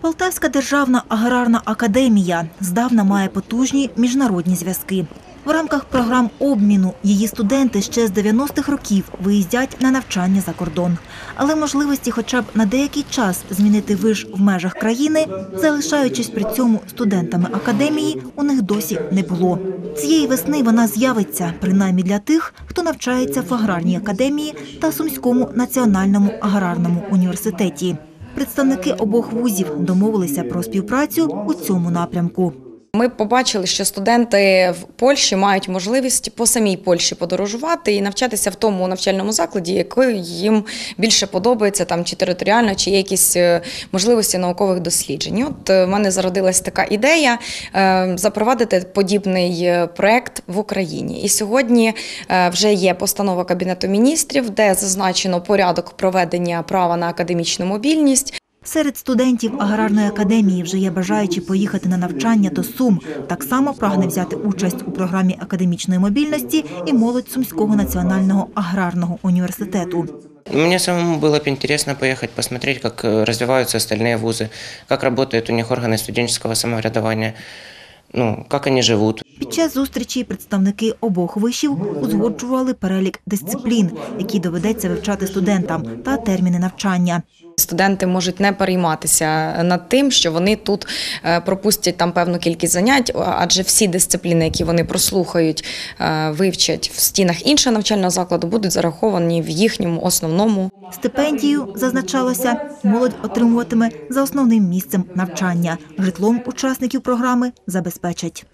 Полтавська державна аграрна академія здавна має потужні міжнародні зв'язки. В рамках програм обміну її студенти ще з 90-х років виїздять на навчання за кордон. Але можливості хоча б на деякий час змінити виш в межах країни, залишаючись при цьому студентами академії, у них досі не було. Цієї весни вона з'явиться, принаймні для тих, хто навчається в аграрній академії та Сумському національному аграрному університеті. Представники обох вузів домовилися про співпрацю у цьому напрямку. Ми побачили, що студенти в Польщі мають можливість по самій Польщі подорожувати і навчатися в тому навчальному закладі, який їм більше подобається, там чи територіально, чи є якісь е, можливості наукових досліджень. От е, в мене зародилась така ідея е, запровадити подібний проект в Україні. І сьогодні вже є постанова Кабінету міністрів, де зазначено порядок проведення права на академічну мобільність. Серед студентів аграрної академії вже є бажаючі поїхати на навчання до Сум. Так само прагне взяти участь у програмі академічної мобільності і молодь Сумського національного аграрного університету. Мне самому было бы интересно поехать посмотреть, как э, развиваются остальные вузы, как работают у них органы студенческого самоврядования, ну, как они живут. Під час зустрічі представники обох вишів узгоджували перелік дисциплін, які доведеться вивчати студентам, та терміни навчання. Студенти можуть не перейматися над тим, що вони тут е, пропустять там певну кількість занять, адже всі дисципліни, які вони прослухають, е, вивчать в стінах іншого навчального закладу, будуть зараховані в їхньому основному Стипендію, зазначалося, молодь отримуватиме за основним місцем навчання. Житлом учасників програми забезпечать.